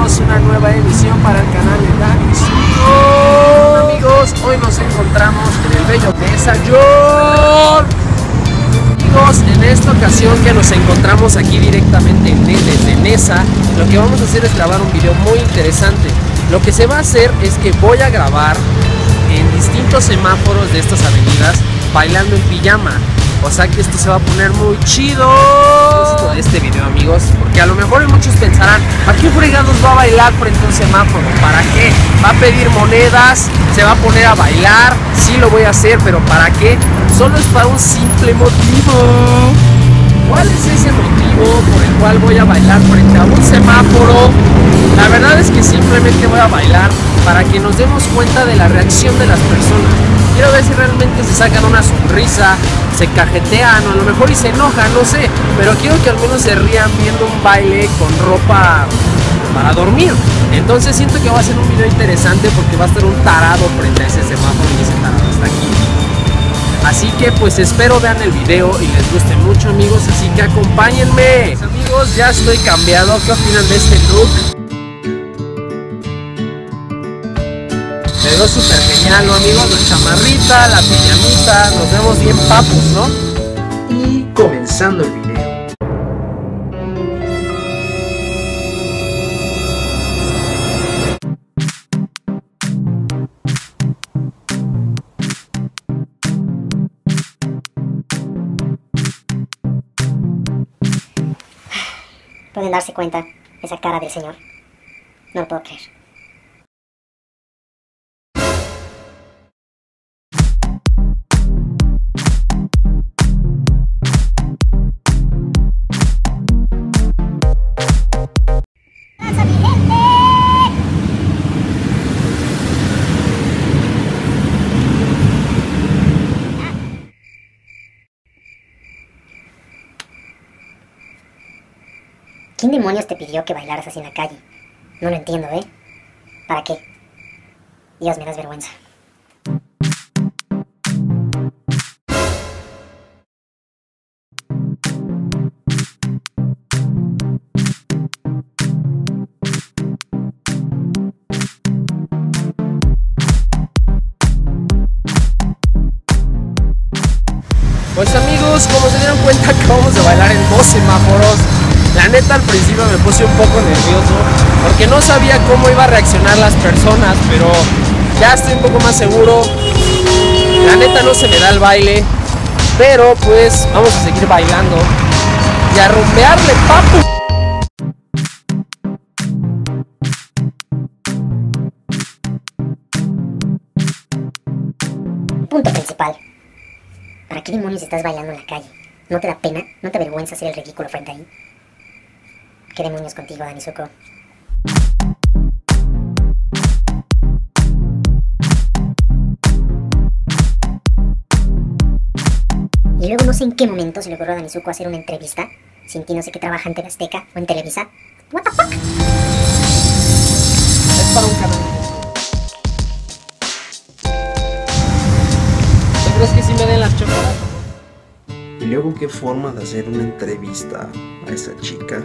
una nueva emisión para el canal de Dani Amigos, hoy nos encontramos en el bello Mesa York. Amigos, en esta ocasión que nos encontramos aquí directamente en desde Nesa, lo que vamos a hacer es grabar un video muy interesante. Lo que se va a hacer es que voy a grabar en distintos semáforos de estas avenidas bailando en pijama. O sea que esto se va a poner muy chido va a bailar frente a un semáforo? ¿Para qué? ¿Va a pedir monedas? ¿Se va a poner a bailar? Sí lo voy a hacer, pero ¿para qué? Solo es para un simple motivo ¿Cuál es ese motivo por el cual voy a bailar frente a un semáforo? La verdad es que simplemente voy a bailar para que nos demos cuenta de la reacción de las personas. Quiero ver si realmente se sacan una sonrisa, se cajetean o a lo mejor y se enojan, no sé. Pero quiero que al menos se rían viendo un baile con ropa para dormir. Entonces siento que va a ser un video interesante porque va a estar un tarado frente a ese semáforo y ese tarado está aquí. Así que pues espero vean el video y les guste mucho amigos, así que acompáñenme. amigos, ya estoy cambiado, ¿qué opinan de este look? Me veo súper genial, ¿no, amigos? La chamarrita, la pijamita, nos vemos bien papos, ¿no? Y comenzando el video. Pueden darse cuenta esa cara del señor. No lo puedo creer. ¿Quién demonios te pidió que bailaras así en la calle? No lo entiendo, ¿eh? ¿Para qué? Dios, me das vergüenza. Pues amigos, como se dieron cuenta acabamos de bailar en dos semáforos la neta al principio me puse un poco nervioso porque no sabía cómo iba a reaccionar las personas, pero ya estoy un poco más seguro. La neta no se me da el baile, pero pues vamos a seguir bailando y a rompearle, papu. Punto principal. ¿Para qué demonios estás bailando en la calle? ¿No te da pena? ¿No te avergüenza hacer el ridículo frente a ahí? ¿Qué demonios contigo, Danizuko? Y luego no sé en qué momento se le ocurrió a Danizuko hacer una entrevista, sin ti no sé qué trabaja en TV Azteca o en Televisa. What the fuck? Es para un canal. ¿Tú crees que sí me den las chocolates? Y luego qué forma de hacer una entrevista a esa chica.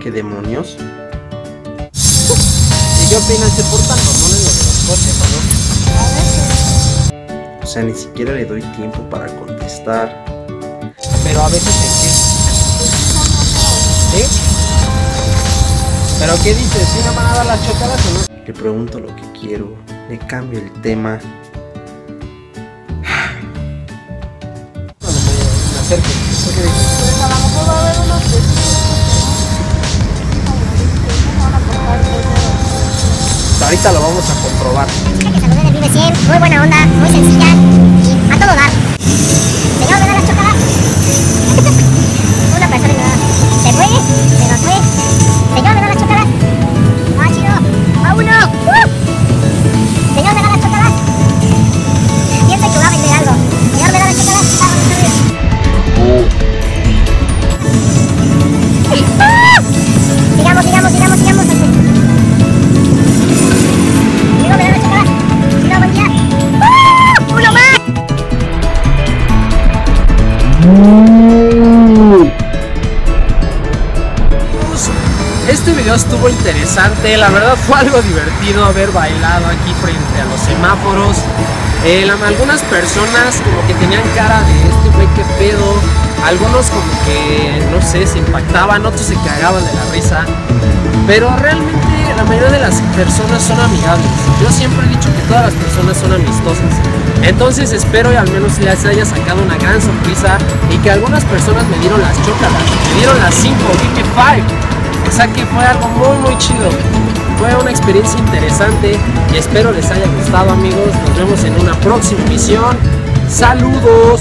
¿Qué demonios? ¿Y qué opinas? ¿Se portan normal en los coches o no? O sea, ni siquiera le doy tiempo para contestar. Pero a veces en qué. ¿Sí? ¿Pero qué dices? ¿Sí me van a dar las chocadas o no? Le pregunto lo que quiero, le cambio el tema. Ahorita lo vamos a comprobar. Que Vive 100, muy buena onda, muy sencilla y a todo dar. Estuvo interesante, la verdad fue algo divertido haber bailado aquí frente a los semáforos. Eh, algunas personas como que tenían cara de este güey que pedo, algunos como que no sé, se impactaban, otros se cagaban de la risa, pero realmente la mayoría de las personas son amigables. Yo siempre he dicho que todas las personas son amistosas. Entonces espero y al menos les haya sacado una gran sonrisa y que algunas personas me dieron las chócalas, me dieron las 5, dije 5. O sea que fue algo muy muy chido. Fue una experiencia interesante y espero les haya gustado amigos. Nos vemos en una próxima emisión. Saludos.